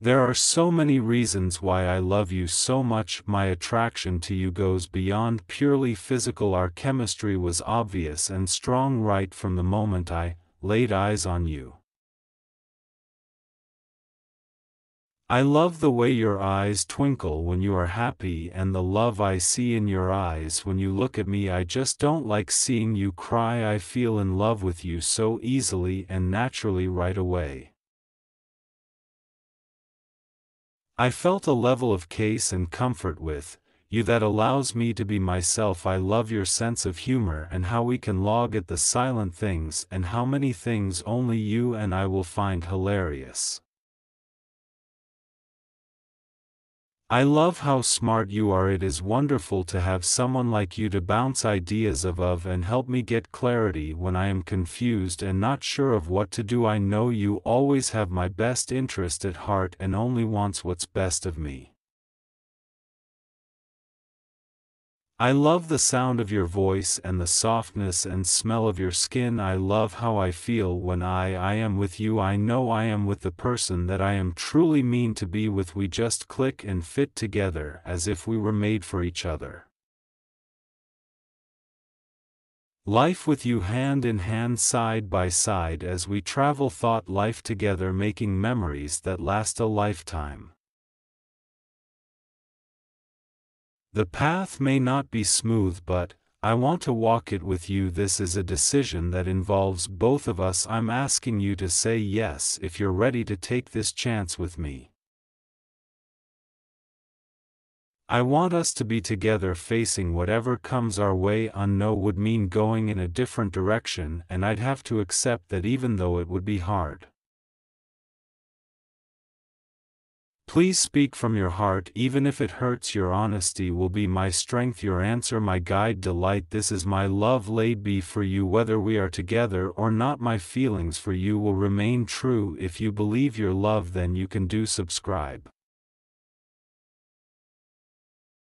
There are so many reasons why I love you so much. My attraction to you goes beyond purely physical. Our chemistry was obvious and strong right from the moment I laid eyes on you. I love the way your eyes twinkle when you are happy and the love I see in your eyes when you look at me. I just don't like seeing you cry. I feel in love with you so easily and naturally right away. I felt a level of case and comfort with you that allows me to be myself. I love your sense of humor and how we can log at the silent things and how many things only you and I will find hilarious. I love how smart you are. It is wonderful to have someone like you to bounce ideas of, of and help me get clarity when I am confused and not sure of what to do. I know you always have my best interest at heart and only wants what's best of me. I love the sound of your voice and the softness and smell of your skin. I love how I feel when I, I am with you. I know I am with the person that I am truly mean to be with. We just click and fit together as if we were made for each other. Life with you hand in hand side by side as we travel thought life together making memories that last a lifetime. The path may not be smooth but, I want to walk it with you. This is a decision that involves both of us. I'm asking you to say yes if you're ready to take this chance with me. I want us to be together facing whatever comes our way. Unknow would mean going in a different direction, and I'd have to accept that even though it would be hard. Please speak from your heart even if it hurts your honesty will be my strength your answer my guide delight this is my love laid be for you whether we are together or not my feelings for you will remain true if you believe your love then you can do subscribe.